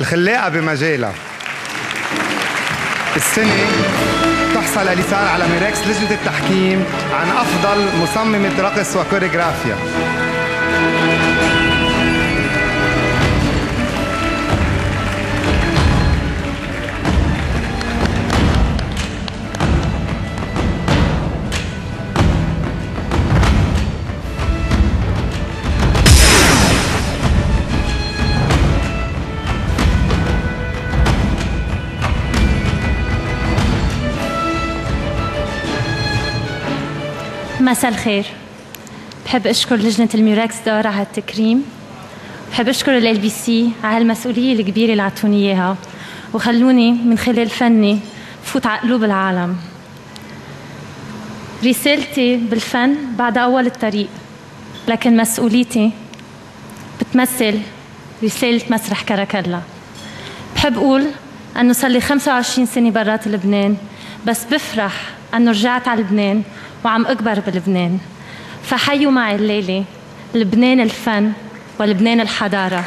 الخلاقة بمجالها. السنة تحصل اليسار على ميركس لجنة التحكيم عن أفضل مصممة رقص وكوريغرافيا. مساء الخير. بحب أشكر لجنة الموركس دور على هالتكريم بحب أشكر LBC على هالمسؤولية الكبيرة اللي عطوني إياها. وخلوني من خلال فني فوت على قلوب العالم. رسالتي بالفن بعد أول الطريق لكن مسؤوليتي بتمثل رسالة مسرح كاراكلا. بحب أقول أنه صار لي 25 سنة برات لبنان بس بفرح أنه رجعت على لبنان وعم أكبر بلبنان. فحيوا معي الليلة لبنان الفن ولبنان الحضارة.